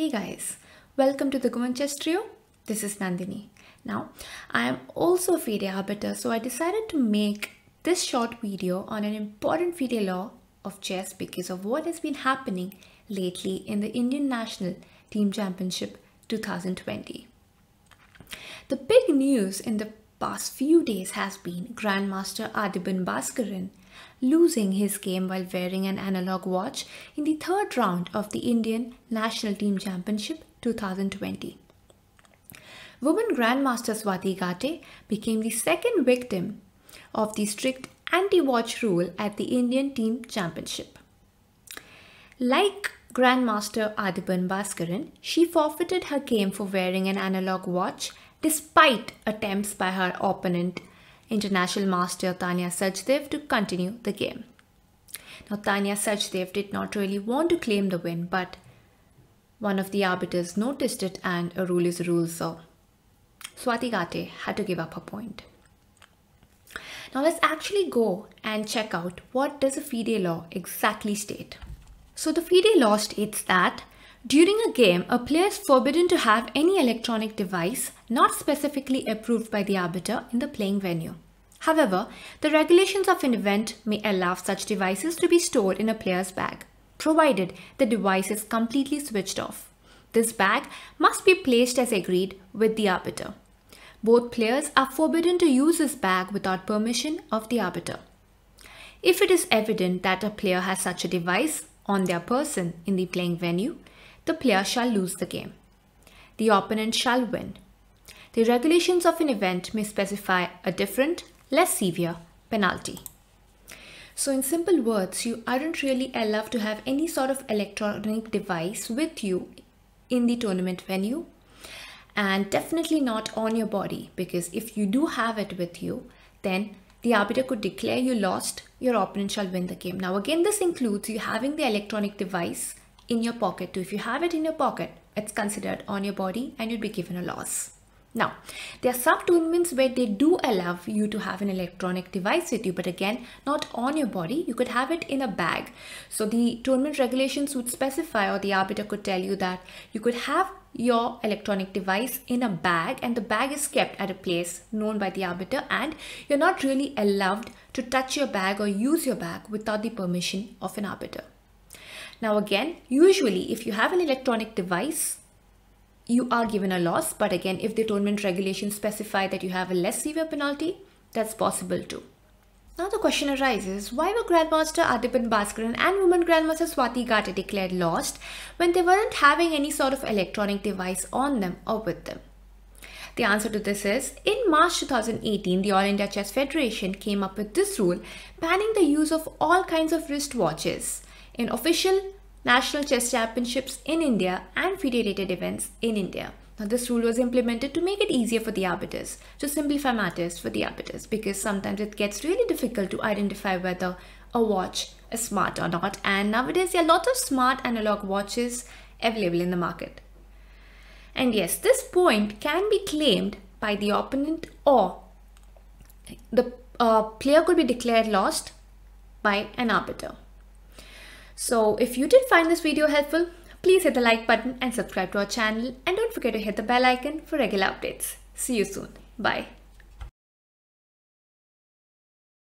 Hey guys, welcome to the Goan Chess Trio. This is Nandini. Now, I am also a FIDE arbiter, so I decided to make this short video on an important FIDE law of chess because of what has been happening lately in the Indian National Team Championship 2020. The big news in the past few days has been Grandmaster Adhiban Baskaran losing his game while wearing an analog watch in the third round of the Indian National Team Championship 2020. Woman Grandmaster Swati Ghate became the second victim of the strict anti-watch rule at the Indian Team Championship. Like Grandmaster Adhiban Baskaran, she forfeited her game for wearing an analog watch despite attempts by her opponent international master Tanya Sachdev to continue the game. Now Tanya Sachdev did not really want to claim the win but one of the arbiters noticed it and a rule is a rule so Swati Ghate had to give up her point. Now let's actually go and check out what does a FIDE law exactly state. So the FIDE law states that during a game, a player is forbidden to have any electronic device not specifically approved by the arbiter in the playing venue. However, the regulations of an event may allow such devices to be stored in a player's bag, provided the device is completely switched off. This bag must be placed as agreed with the arbiter. Both players are forbidden to use this bag without permission of the arbiter. If it is evident that a player has such a device on their person in the playing venue, the player shall lose the game. The opponent shall win. The regulations of an event may specify a different, less severe penalty. So in simple words, you aren't really allowed to have any sort of electronic device with you in the tournament venue and definitely not on your body because if you do have it with you, then the arbiter could declare you lost, your opponent shall win the game. Now again, this includes you having the electronic device in your pocket too. If you have it in your pocket, it's considered on your body and you'd be given a loss. Now, there are some tournaments where they do allow you to have an electronic device with you, but again, not on your body. You could have it in a bag. So the tournament regulations would specify or the arbiter could tell you that you could have your electronic device in a bag and the bag is kept at a place known by the arbiter and you're not really allowed to touch your bag or use your bag without the permission of an arbiter. Now again, usually if you have an electronic device, you are given a loss. But again, if the tournament regulations specify that you have a less severe penalty, that's possible too. Now the question arises, why were Grandmaster Adhiban Baskaran and woman Grandmaster Swati Ghate declared lost when they weren't having any sort of electronic device on them or with them? The answer to this is, in March 2018, the All India Chess Federation came up with this rule banning the use of all kinds of wristwatches in official national chess championships in India and FIDE-related events in India. Now, this rule was implemented to make it easier for the arbiters, to simplify matters for the arbiters, because sometimes it gets really difficult to identify whether a watch is smart or not. And nowadays, there are a lot of smart analog watches available in the market. And yes, this point can be claimed by the opponent or the uh, player could be declared lost by an arbiter. So if you did find this video helpful, please hit the like button and subscribe to our channel and don't forget to hit the bell icon for regular updates. See you soon. Bye.